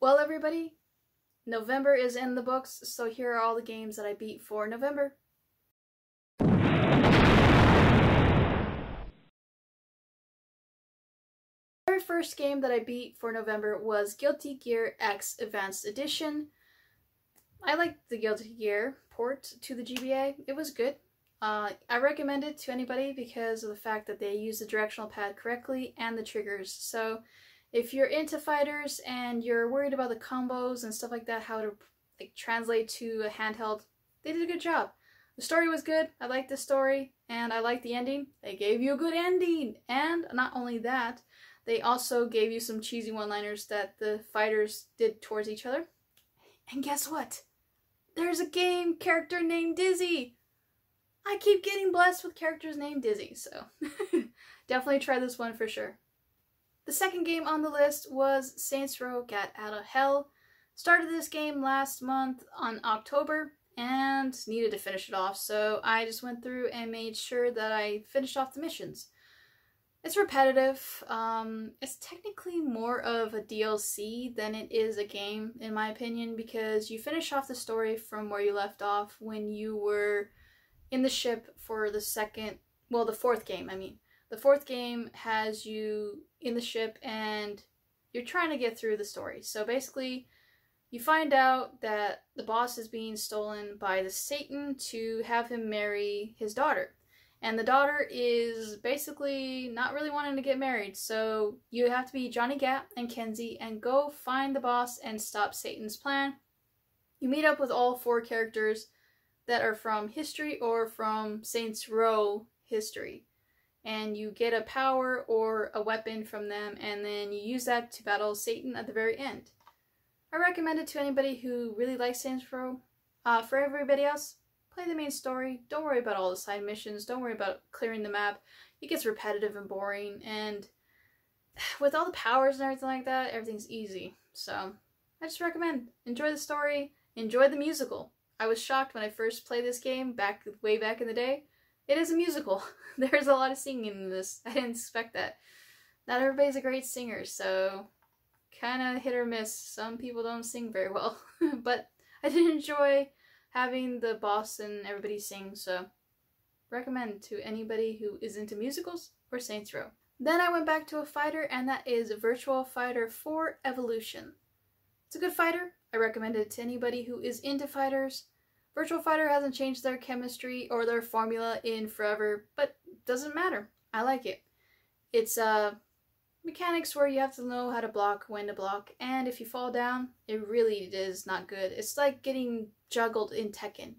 Well, everybody, November is in the books, so here are all the games that I beat for November. The first game that I beat for November was Guilty Gear X Advanced Edition. I liked the Guilty Gear port to the GBA. It was good. Uh, I recommend it to anybody because of the fact that they use the directional pad correctly and the triggers. So if you're into fighters and you're worried about the combos and stuff like that, how to like translate to a handheld, they did a good job. The story was good. I liked the story and I liked the ending. They gave you a good ending. And not only that, they also gave you some cheesy one-liners that the fighters did towards each other. And guess what? There's a game character named Dizzy. I keep getting blessed with characters named Dizzy, so definitely try this one for sure. The second game on the list was Saints Row Gat Out of Hell. Started this game last month on October and needed to finish it off, so I just went through and made sure that I finished off the missions. It's repetitive. Um, it's technically more of a DLC than it is a game, in my opinion, because you finish off the story from where you left off when you were in the ship for the second, well, the fourth game, I mean. The fourth game has you in the ship and you're trying to get through the story. So basically, you find out that the boss is being stolen by the Satan to have him marry his daughter. And the daughter is basically not really wanting to get married, so you have to be Johnny Gat and Kenzie and go find the boss and stop Satan's plan. You meet up with all four characters that are from history or from Saints Row history. And you get a power or a weapon from them, and then you use that to battle Satan at the very end. I recommend it to anybody who really likes Saints Row. Uh, for everybody else, play the main story. Don't worry about all the side missions. Don't worry about clearing the map. It gets repetitive and boring, and with all the powers and everything like that, everything's easy. So, I just recommend. Enjoy the story. Enjoy the musical. I was shocked when I first played this game back way back in the day. It is a musical. There's a lot of singing in this. I didn't expect that. Not everybody's a great singer, so kind of hit or miss. Some people don't sing very well, but I did enjoy having the boss and everybody sing, so recommend to anybody who is into musicals or Saints Row. Then I went back to a fighter, and that is Virtua Fighter 4 Evolution. It's a good fighter. I recommend it to anybody who is into fighters. Virtua Fighter hasn't changed their chemistry or their formula in forever, but doesn't matter. I like it. It's uh mechanics where you have to know how to block, when to block, and if you fall down, it really is not good. It's like getting juggled in Tekken.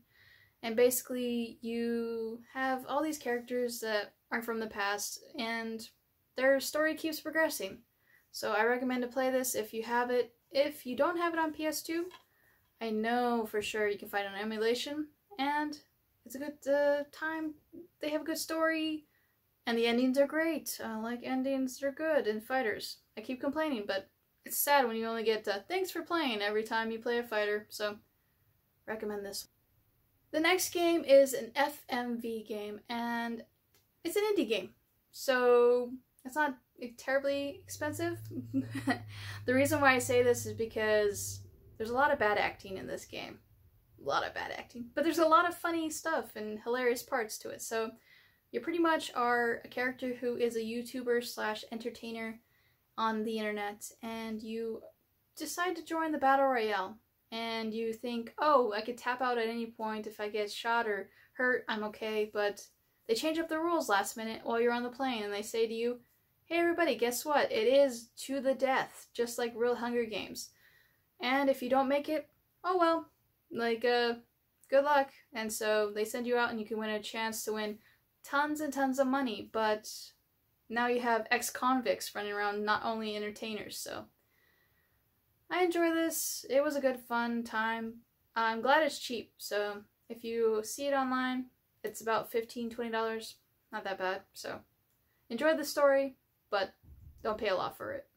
And basically, you have all these characters that are from the past, and their story keeps progressing. So I recommend to play this if you have it. If you don't have it on PS2, I know for sure you can find an emulation, and it's a good uh, time. They have a good story, and the endings are great. I like endings, they're good in fighters. I keep complaining, but it's sad when you only get uh, thanks for playing every time you play a fighter, so recommend this. The next game is an FMV game, and it's an indie game, so it's not terribly expensive. the reason why I say this is because there's a lot of bad acting in this game. A lot of bad acting. But there's a lot of funny stuff and hilarious parts to it. So you pretty much are a character who is a YouTuber slash entertainer on the internet and you decide to join the Battle Royale. And you think, oh, I could tap out at any point if I get shot or hurt, I'm okay. But they change up the rules last minute while you're on the plane and they say to you, hey everybody, guess what? It is to the death, just like real Hunger Games. And if you don't make it, oh well, like, uh, good luck. And so they send you out and you can win a chance to win tons and tons of money, but now you have ex-convicts running around, not only entertainers, so. I enjoy this. It was a good fun time. I'm glad it's cheap, so if you see it online, it's about $15, $20. Not that bad, so enjoy the story but don't pay a lot for it.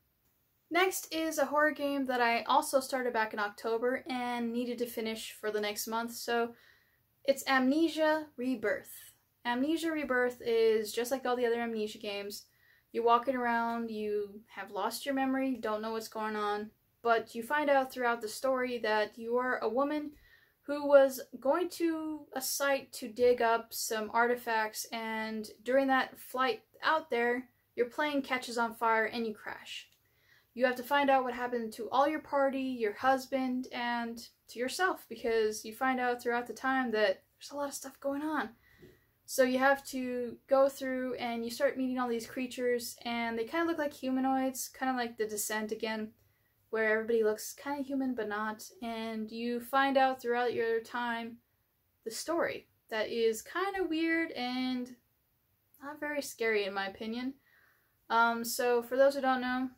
Next is a horror game that I also started back in October and needed to finish for the next month, so it's Amnesia Rebirth. Amnesia Rebirth is just like all the other Amnesia games. You're walking around, you have lost your memory, don't know what's going on, but you find out throughout the story that you are a woman who was going to a site to dig up some artifacts, and during that flight out there, your plane catches on fire and you crash. You have to find out what happened to all your party, your husband, and to yourself because you find out throughout the time that there's a lot of stuff going on. So you have to go through and you start meeting all these creatures, and they kind of look like humanoids, kind of like the Descent again, where everybody looks kind of human but not. And you find out throughout your time the story that is kind of weird and not very scary in my opinion. Um, so for those who don't know,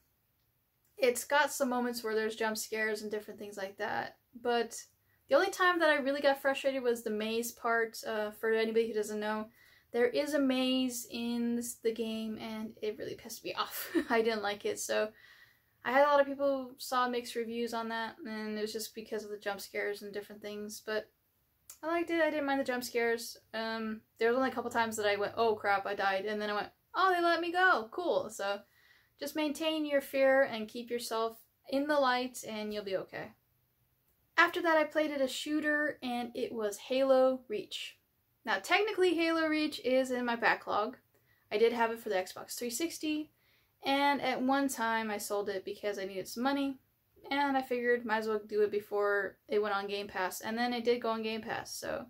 it's got some moments where there's jump scares and different things like that. But the only time that I really got frustrated was the maze part. Uh, for anybody who doesn't know, there is a maze in the game, and it really pissed me off. I didn't like it, so I had a lot of people saw mixed reviews on that, and it was just because of the jump scares and different things. But I liked it. I didn't mind the jump scares. Um, there was only a couple times that I went, "Oh crap, I died," and then I went, "Oh, they let me go. Cool." So just maintain your fear and keep yourself in the light, and you'll be okay. After that, I played it a shooter, and it was Halo Reach. Now, technically, Halo Reach is in my backlog. I did have it for the Xbox 360, and at one time I sold it because I needed some money, and I figured might as well do it before it went on Game Pass, and then it did go on Game Pass, so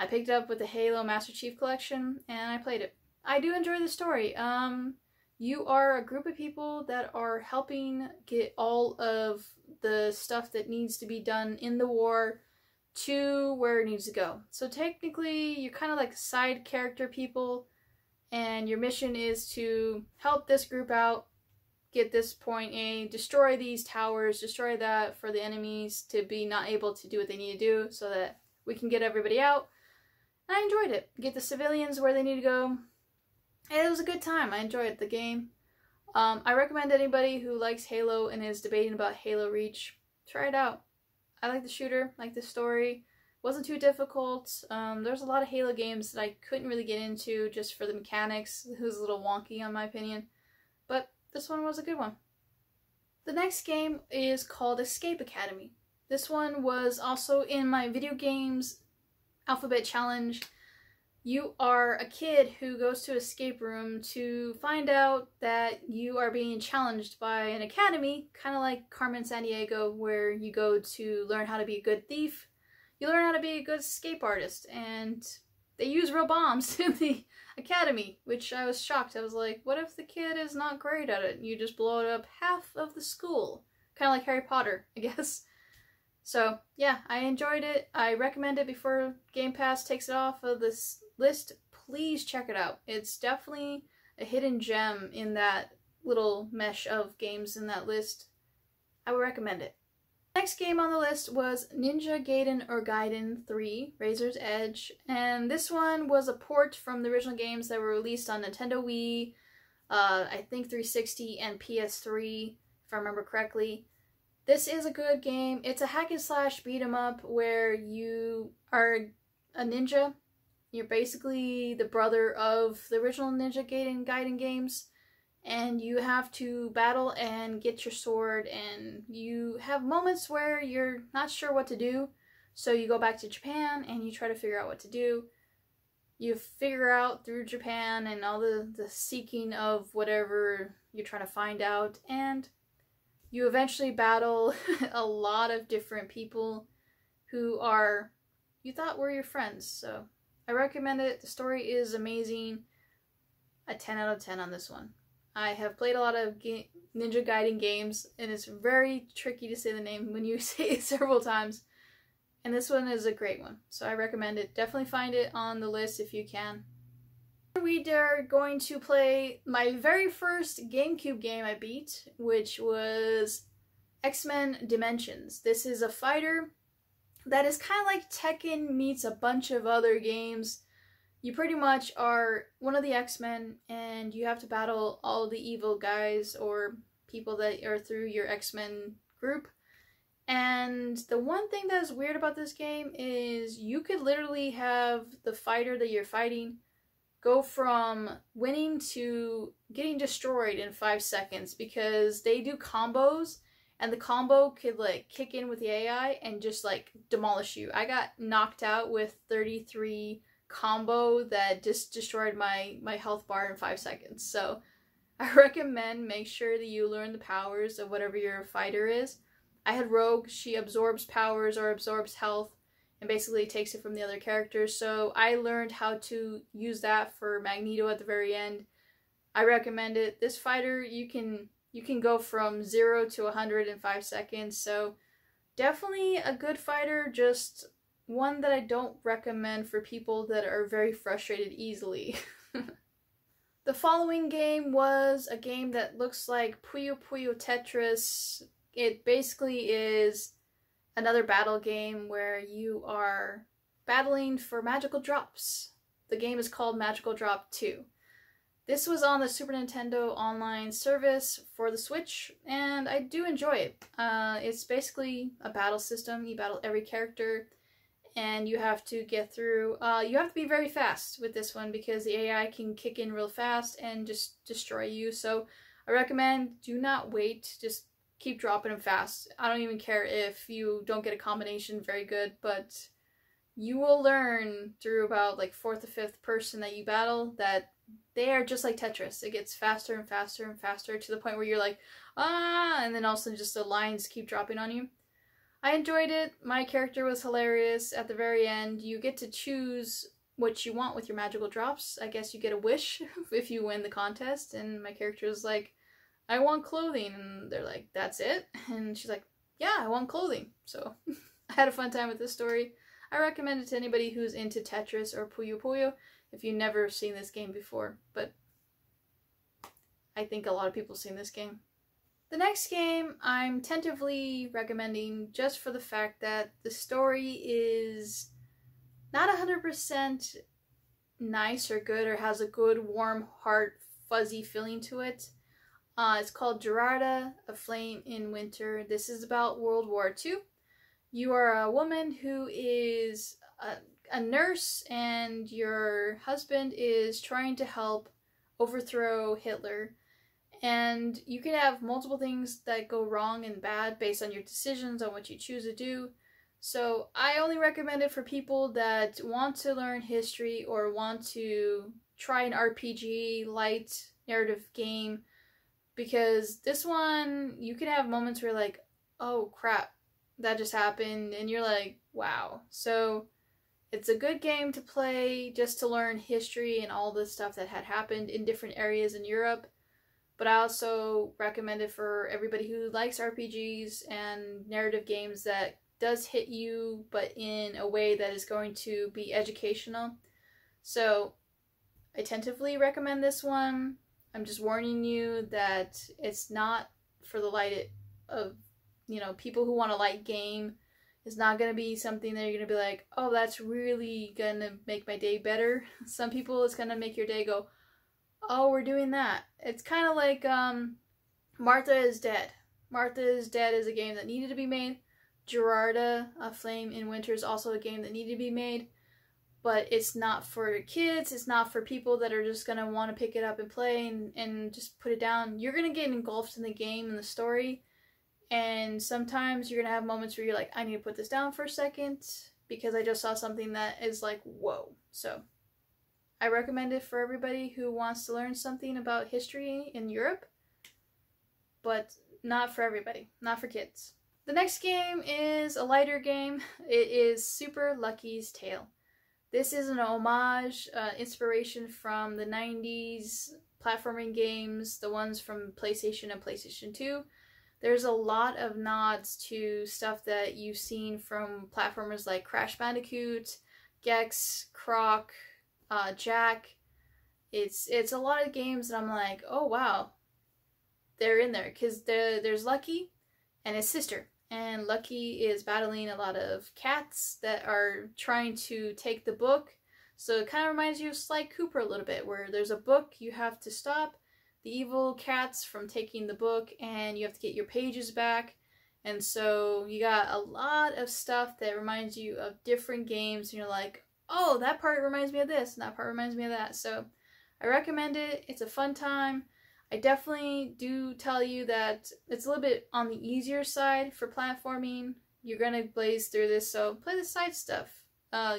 I picked it up with the Halo Master Chief Collection, and I played it. I do enjoy the story. Um, you are a group of people that are helping get all of the stuff that needs to be done in the war to where it needs to go. So technically, you're kind of like side character people, and your mission is to help this group out, get this point A, destroy these towers, destroy that for the enemies to be not able to do what they need to do so that we can get everybody out. And I enjoyed it. Get the civilians where they need to go, it was a good time. I enjoyed the game. Um, I recommend anybody who likes Halo and is debating about Halo Reach, try it out. I like the shooter, like the story. wasn't too difficult. Um, there's a lot of Halo games that I couldn't really get into just for the mechanics. It was a little wonky, on my opinion. But this one was a good one. The next game is called Escape Academy. This one was also in my video games alphabet challenge you are a kid who goes to escape room to find out that you are being challenged by an academy, kind of like Carmen Sandiego, where you go to learn how to be a good thief. You learn how to be a good escape artist, and they use real bombs in the academy, which I was shocked. I was like, what if the kid is not great at it? You just blow it up half of the school. Kind of like Harry Potter, I guess. So, yeah, I enjoyed it. I recommend it before Game Pass takes it off of this list, please check it out. It's definitely a hidden gem in that little mesh of games in that list. I would recommend it. Next game on the list was Ninja Gaiden or Gaiden 3, Razor's Edge, and this one was a port from the original games that were released on Nintendo Wii, uh, I think 360 and PS3, if I remember correctly. This is a good game. It's a hack and slash beat 'em up where you are a ninja you're basically the brother of the original Ninja Gaiden Gaiden games, and you have to battle and get your sword, and you have moments where you're not sure what to do, so you go back to Japan and you try to figure out what to do. You figure out through Japan and all the, the seeking of whatever you're trying to find out, and you eventually battle a lot of different people who are you thought were your friends, so I recommend it. The story is amazing. A 10 out of 10 on this one. I have played a lot of Ninja Gaiden games, and it's very tricky to say the name when you say it several times. And this one is a great one, so I recommend it. Definitely find it on the list if you can. We are going to play my very first GameCube game I beat, which was X-Men Dimensions. This is a fighter that is kind of like Tekken meets a bunch of other games. You pretty much are one of the X-Men and you have to battle all the evil guys or people that are through your X-Men group. And the one thing that is weird about this game is you could literally have the fighter that you're fighting go from winning to getting destroyed in five seconds because they do combos and the combo could like kick in with the AI and just like demolish you. I got knocked out with 33 combo that just destroyed my my health bar in 5 seconds. So I recommend make sure that you learn the powers of whatever your fighter is. I had Rogue, she absorbs powers or absorbs health and basically takes it from the other characters. So I learned how to use that for Magneto at the very end. I recommend it. This fighter, you can you can go from 0 to 100 in 5 seconds. So definitely a good fighter, just one that I don't recommend for people that are very frustrated easily. the following game was a game that looks like Puyo Puyo Tetris. It basically is another battle game where you are battling for magical drops. The game is called Magical Drop 2. This was on the Super Nintendo online service for the Switch, and I do enjoy it. Uh, it's basically a battle system. You battle every character, and you have to get through. Uh, you have to be very fast with this one because the AI can kick in real fast and just destroy you. So I recommend do not wait. Just keep dropping them fast. I don't even care if you don't get a combination very good, but you will learn through about like fourth or fifth person that you battle that they are just like Tetris. It gets faster and faster and faster to the point where you're like, ah, and then all of a sudden just the lines keep dropping on you. I enjoyed it. My character was hilarious. At the very end, you get to choose what you want with your magical drops. I guess you get a wish if you win the contest, and my character is like, I want clothing. And they're like, that's it? And she's like, yeah, I want clothing. So I had a fun time with this story. I recommend it to anybody who's into Tetris or Puyo Puyo if you've never seen this game before, but I think a lot of people have seen this game. The next game I'm tentatively recommending just for the fact that the story is not 100% nice or good or has a good, warm, heart, fuzzy feeling to it. Uh, it's called Gerarda, A Flame in Winter. This is about World War II. You are a woman who is a a nurse and your husband is trying to help overthrow Hitler. And you can have multiple things that go wrong and bad based on your decisions on what you choose to do. So I only recommend it for people that want to learn history or want to try an RPG light narrative game because this one you can have moments where like, oh crap, that just happened and you're like, wow. So it's a good game to play just to learn history and all the stuff that had happened in different areas in Europe. But I also recommend it for everybody who likes RPGs and narrative games that does hit you, but in a way that is going to be educational. So I tentatively recommend this one. I'm just warning you that it's not for the light of, you know, people who want a light game is not going to be something that you're going to be like, oh, that's really going to make my day better. Some people, it's going to make your day go, oh, we're doing that. It's kind of like um, Martha is Dead. Martha is Dead is a game that needed to be made. Gerarda, A Flame in Winter is also a game that needed to be made. But it's not for kids. It's not for people that are just going to want to pick it up and play and, and just put it down. You're going to get engulfed in the game and the story and sometimes you're going to have moments where you're like, I need to put this down for a second because I just saw something that is like, whoa. So I recommend it for everybody who wants to learn something about history in Europe, but not for everybody, not for kids. The next game is a lighter game. It is Super Lucky's Tale. This is an homage, uh, inspiration from the 90s platforming games, the ones from PlayStation and PlayStation 2 there's a lot of nods to stuff that you've seen from platformers like Crash Bandicoot, Gex, Croc, uh, Jak. It's it's a lot of games that I'm like, oh wow, they're in there because the, there's Lucky and his sister, and Lucky is battling a lot of cats that are trying to take the book. So it kind of reminds you of Sly Cooper a little bit, where there's a book you have to stop the evil cats from taking the book and you have to get your pages back. And so you got a lot of stuff that reminds you of different games and you're like, oh, that part reminds me of this and that part reminds me of that. So I recommend it. It's a fun time. I definitely do tell you that it's a little bit on the easier side for platforming. You're gonna blaze through this, so play the side stuff. Uh,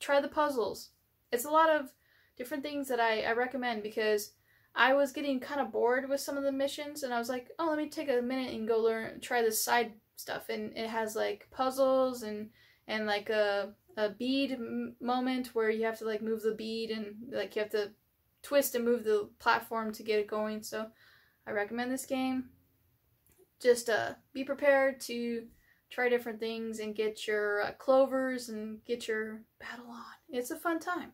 try the puzzles. It's a lot of different things that I, I recommend because I was getting kind of bored with some of the missions and I was like, oh, let me take a minute and go learn, try this side stuff. And it has like puzzles and, and like a, a bead moment where you have to like move the bead and like you have to twist and move the platform to get it going. So I recommend this game. Just uh, be prepared to try different things and get your uh, clovers and get your battle on. It's a fun time.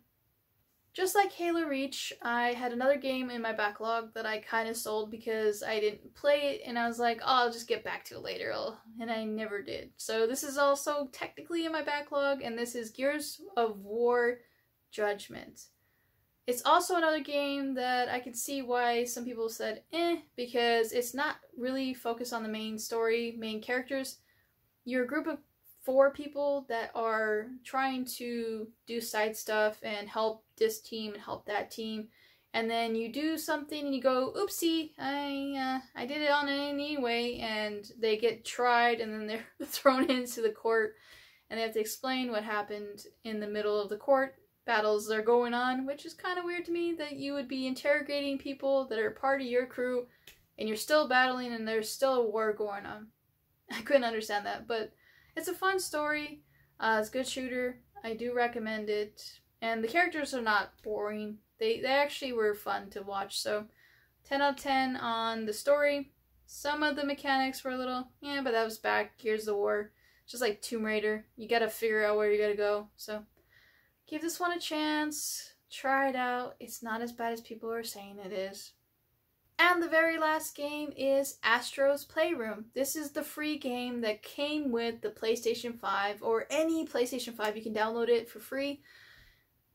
Just like Halo Reach, I had another game in my backlog that I kind of sold because I didn't play it and I was like, oh, I'll just get back to it later. And I never did. So this is also technically in my backlog and this is Gears of War Judgment. It's also another game that I can see why some people said eh, because it's not really focused on the main story, main characters. You're a group of four people that are trying to do side stuff and help this team and help that team. And then you do something and you go oopsie i uh, i did it on anyway and they get tried and then they're thrown into the court. And they have to explain what happened in the middle of the court battles are going on which is kind of weird to me that you would be interrogating people that are part of your crew and you're still battling and there's still a war going on i couldn't understand that but it's a fun story. Uh, it's a good shooter. I do recommend it. And the characters are not boring. They, they actually were fun to watch. So 10 out of 10 on the story. Some of the mechanics were a little, yeah, but that was back Gears of War. Just like Tomb Raider. You gotta figure out where you gotta go. So give this one a chance. Try it out. It's not as bad as people are saying it is. And the very last game is Astro's Playroom. This is the free game that came with the PlayStation 5 or any PlayStation 5. You can download it for free.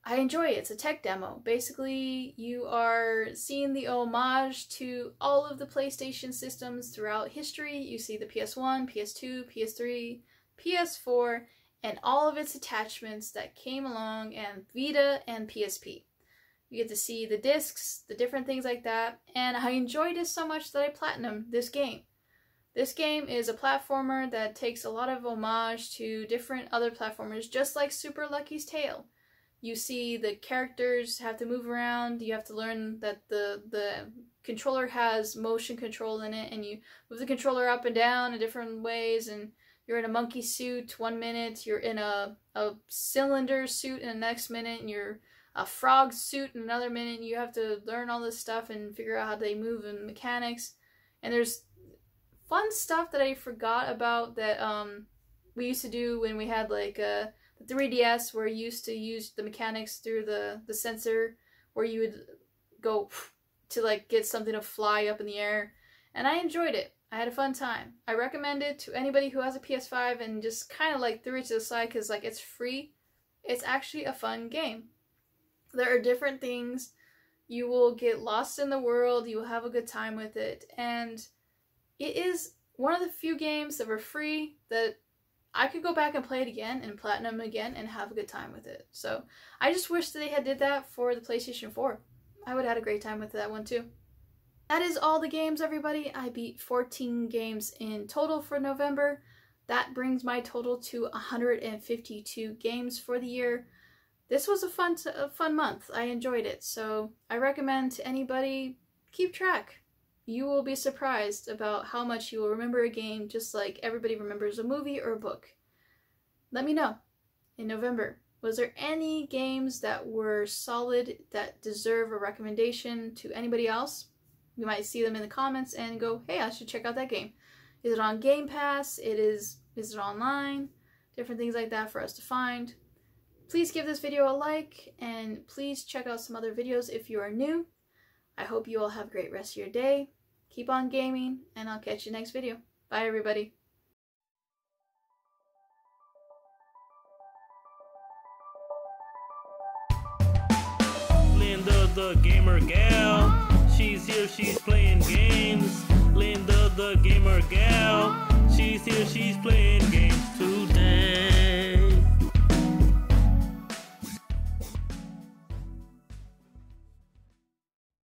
I enjoy it. It's a tech demo. Basically, you are seeing the homage to all of the PlayStation systems throughout history. You see the PS1, PS2, PS3, PS4, and all of its attachments that came along, and Vita and PSP. You get to see the discs, the different things like that, and I enjoyed it so much that I platinum this game. This game is a platformer that takes a lot of homage to different other platformers, just like Super Lucky's Tale. You see the characters have to move around, you have to learn that the, the controller has motion control in it, and you move the controller up and down in different ways, and you're in a monkey suit one minute, you're in a, a cylinder suit in the next minute, and you're a frog suit in another minute. You have to learn all this stuff and figure out how they move and mechanics. And there's fun stuff that I forgot about that um, we used to do when we had like uh, the 3DS where you used to use the mechanics through the, the sensor where you would go to like get something to fly up in the air. And I enjoyed it. I had a fun time. I recommend it to anybody who has a PS5 and just kind of like threw it to the side because like it's free. It's actually a fun game. There are different things. You will get lost in the world. You will have a good time with it. And it is one of the few games that were free that I could go back and play it again and platinum again and have a good time with it. So I just wish they had did that for the PlayStation 4. I would have had a great time with that one too. That is all the games, everybody. I beat 14 games in total for November. That brings my total to 152 games for the year this was a fun a fun month. I enjoyed it, so I recommend to anybody keep track. You will be surprised about how much you will remember a game just like everybody remembers a movie or a book. Let me know in November. Was there any games that were solid that deserve a recommendation to anybody else? You might see them in the comments and go, "Hey, I should check out that game." Is it on Game Pass? It is is it online? Different things like that for us to find. Please give this video a like and please check out some other videos if you are new. I hope you all have a great rest of your day. Keep on gaming and I'll catch you next video. Bye everybody. Linda the gamer gal, she's here, she's playing games. Linda the gamer gal, she's here, she's playing games.